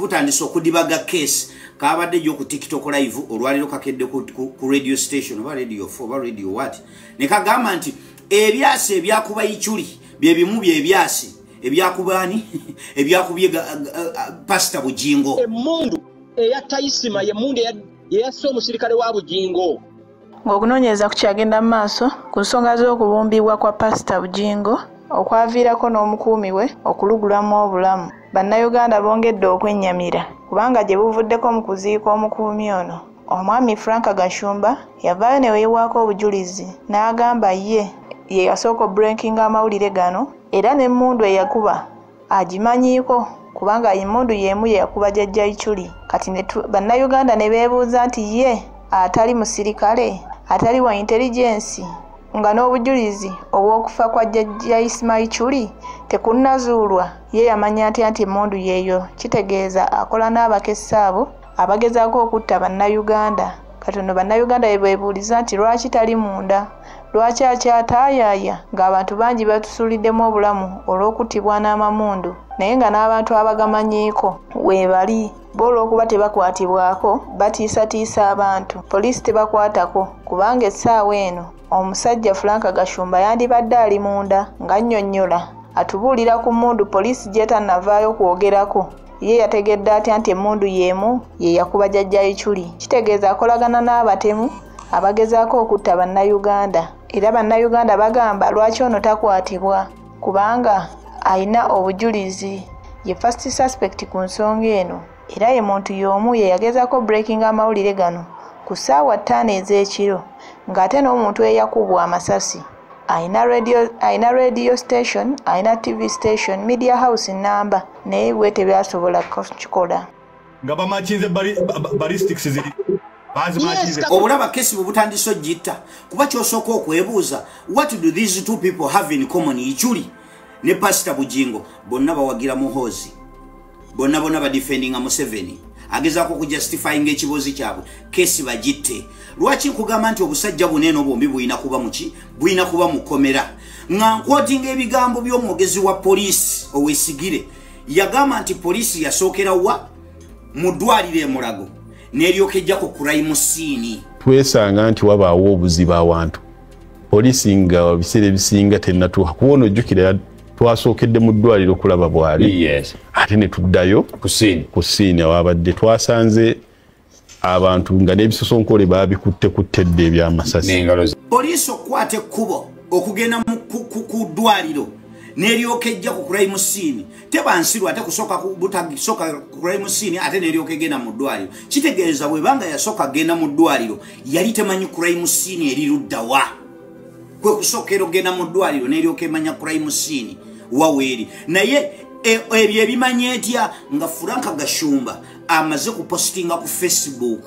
butandise okudibaga case. Kabadde jo ku tiktok live olwaliro kakedde ku, ku, ku radio station oba radio 4 oba radio what. Nekagamba nti ebyasi ebyakuba ichuli byebimu byebyasi ebyakubaani ebyakubye pasita bujingo. Emundu eyatayisima yemundu yeyasse omusirikale wa bujingo. Ng'okunoonyereza kukyagenda mu maaso ku nsonga z'okulumbibwa kwa pasita bujingo okwaviirako n'omukuumi we okulugulamu obulamu. Bannayuganda bongedde okwennyamira kubanga gye buvuddeko mu kuziika omukuumi ono omwami frank gashumba yavaayo ne weeyiwaako obujulizi n'agamba ye ye yasooka obrekinga amawulire gano era n'emmundu eyakuba agimanyiiko kubanga emmundu y'emu ye yakuba jjajja ichuli kati bannayuganda ne beebuuza nti ye atali musirikale? Atali wa intelligensi nga n'obujulizi obw'okufa kwa jjajja isimayi chuli tekunnazuulwa ye yamanya atya nti emmundu yeeyo kitegeeza akola n'abakesa abo abagezaako okutta bannayuganda. Katono bannayuganda bwe beebuuliza nti lwaki tali munda? Lwaki akyataayaaya ng'abantu bangi batusuuliddemu obulamu olw'okuttibwa n'amamundu? Naye nga n'abantu abagamanyiiko weebali bo olw'okuba tebakwatibwako batiisatiisa abantu. Poliisi tebakwatako kubanga essaawa eno omusajja frank gashumba yandibadde ali munda ng'annyonnyola atubuulira ku mmundu poliisi gyetannavaayo kwogerako. Ye yategedde atya nti emmundu y'emu ye yakuba jjajja ichuli kitegeeza akolagana n'abatemu abagezaako okutta bannayuganda. Era bannayuganda bagamba lwaki ono takwatibwa? Kubanga ayina obujulizi. Ye first suspect ku nsonga eno. Era ye muntu y'omu ye yagezaako breaking amawulire gano ku ssaawa ttaano ez'ekiro ng'ate n'omuntu eyakubwa amasasi. Ayina radio station ayina tv station media house namba naye bwe tebyasobola kukikola. Nga bamakinze ballistics ziri obulaba kesi bwe butandise ogitta kuba kyosooka okwebuuza what do these two people have in common? Ichuli ne pasita bujingo bonna bawagira muhoozi bonna bonna badefendinga museveni agezaako okujustifyinga ekibuuzi kyabwe kesi bagitte. Lwaki nkugamba nti obusajja buneeno bombi bulina kuba muki bulina kuba mukomera nga nkwotinga ebigambo by'omwogezi wa poliisi owesigire yagamba nti poliisi yasookerawa mu ddwaliro emulago n'eryoka ejja ku kurayimu siini twesanga nti wabaawo obuzibu awantu. Poliisi nga biseera ebisinga tennatuuka kuba ono ojjukira twasookedde mu ddwaliro okulaba bwali. Ate ne tuddayo ku siini awabadde twasanze abantu nga n'ebisosonkole babikuttekuttedde ebyamasasi. Poliisi okukwata ekkubo okugenda ku ddwaliro neryoka ejja ku kurayimu siini tebansirwa ate butasooka kurayimu siini ate neryoka egenda mu ddwaliro. Kitegeeza bwebanga yasooka genda mu ddwaliro yali temanyi kurayimu siini eri luddawa kwe kusookera ogenda mu ddwaliro neryoka emanya kurayimu siini waweeri naye ebyo ebimanya etya? Nga furanka gashumba amaze kupositinga ku facebook.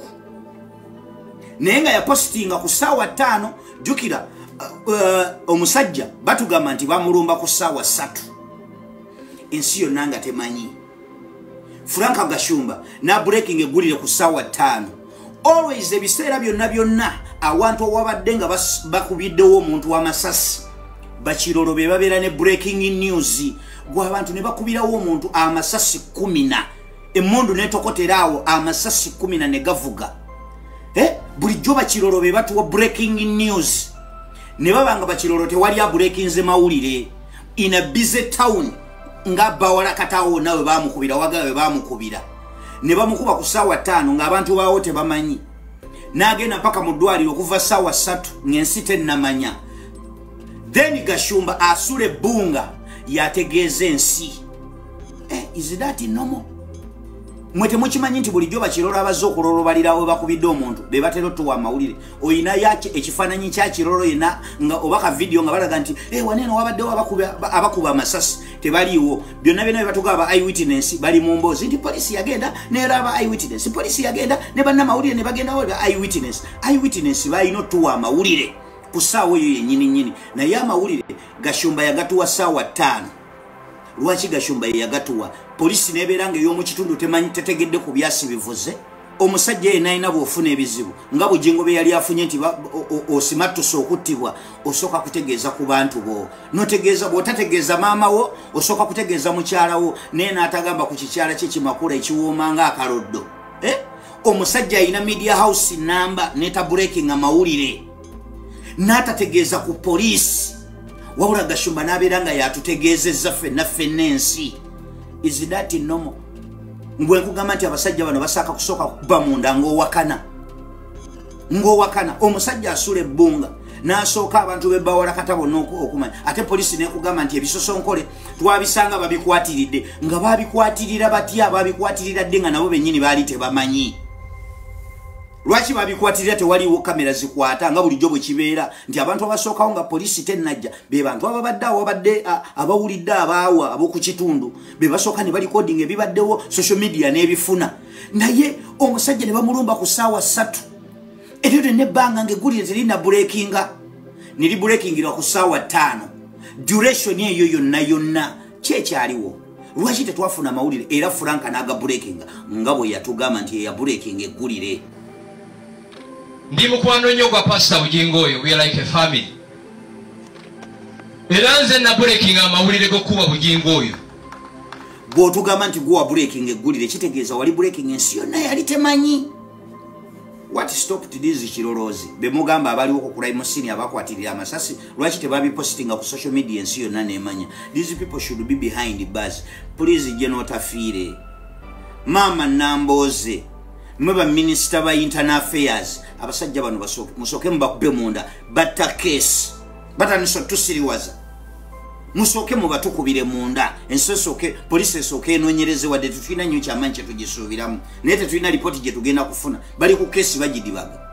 Naye nga yapositinga ku ssaawa ttaano jukira uh, omusajja batugamba nti bamulumba ku ssaawa ssatu. Ensi yonna nga temanyi. Furanka gashumba nabreaking eggulire ku ssaawa ttaano always ebiseera byonna byonna awantu owabadde nga bakubiddewo omuntu w'amasasi bakirolo be babeera ne breaking news gwe abantu ne bakubirawo omuntu amasasi kumina emundu netokoteraawo amasasi kumina ne gavuga. Bulijjo bakirolo be batuwa breaking news ne babanga bakirolo tewali abreakinze mawulire in a busy town nga bawalakataawo nawe bamukubira wagala we bamukubira ne bamukuba ku ssaawa ttaano ng'abantu baawo tebamanyi. N'agenda mpaka mu ddwaliro okuva ssaawa ssatu ng'ensi tennamanya. Then gashumba asula ebbunga yategeeza ensi. Eh, that normal? Mwe temukimanyi nti bulijjo bakirolo abazze okulolobalira we bakubidde omuntu be batera otuwa amawulire. Oyina yaki ekifaananyi kyakirolo yena nga oba ka vidiyo nga balaga nti e waneeno wabaddewo abakuba amasasi tebaliiwo. Byonna byonna bye batuga aba eyewitness bali mu mboozi. Nti poliisi yagenda neera aba eyewitness. Poliisi yagenda ne bannamawulire ne bagendawo eyewitness. Eyewitness balina otuwa amawulire ku ssaawa eyo yenyini nyini naye amawulire gashumba yagatuwa ssaawa ttaano. Lwaki gashumba yeyagatuwa poliisi nebeera nga ey'omukitundu tetegedde ku byasi bivuze omusajja yena alina bwofuna ebizibu nga bujingo bwe yali afunye nti osimattusa okuttibwa osooka kutegeeza ku bantu bo. Notegeeza bwotategeeza maama wo osooka kutegeeza mukyalawo naye n'atagamba ku kikyala kye kimakula ekiwooma nga akaloddo eh? omusajja alina media house namba netabureking amawulire n'atategeeza ku poliisi. Wabula gashumba n'abeera nga yatutegeezezza ffenna ffenna ensi. Is that normal mbwe nkugamba nti abasajja bano basaaka kusooka kuba munda ngaowakana ngaowakana omusajja asula ebbunga nasooka abantu bebawala kata bonna okumanya. Ate polisi nekugamba nti ebisosonkole twabisanga babikwatiridde. Nga babikwatirira batya? Babikwatirira dde nga nabo benyini baali tebamanyi lwaki babikwatirira tewaliwo kamera zikwata nga bulijjo bwe kibeera? Nti abantu abasookawo nga polisi tenajja be bantu ababadde awo babadde abawulidde abaawa ab'oku kitundu be basooka ne balikodinga ebibaddewo social media n'ebifuna. Naye omusajja ne bamulumba ku ssaawa ssatu. Eryo lyonna ebbanga ngaeggulire terina burekinga neriburekingirwa ku ssaawa ttaano. Duration eyo yonna yonna kyekyaliwo lwaki tetwafuna amawulire era franka n'agaburekinga nga bwe yatugamba nti eyaburekinga eggulire ndi mukwano nnyo gwa pasita bugingo oyo we like a family. Era nze nabulekinga amawulire gokuwa bugingo oyo. Bwotugamba nti guwa bulekinga eggulire kitegeeza wali bulekinga ensi yonna yali temanyi. What stopped this kiroloozi? Bemugamba abaliwo ku kuraimusini abakwatirira amasasi lwaki tebabipositinga ku social media ensi yonna nemanya? These people should be behind bus please je notafiire. Maama nambooze mwe baminisita ba internal affairs abasajja bano musooke mubakube munda batta kesi batandisa tusiriwaza musooke mubatukubire munda ensi esooke polisi esooke enonyereze wadde tetulina nnyo kyamanyi kyetugisuubiramu naye tetulina lipooti gyetugenda kufuna. Bali ku kesi bagidibaga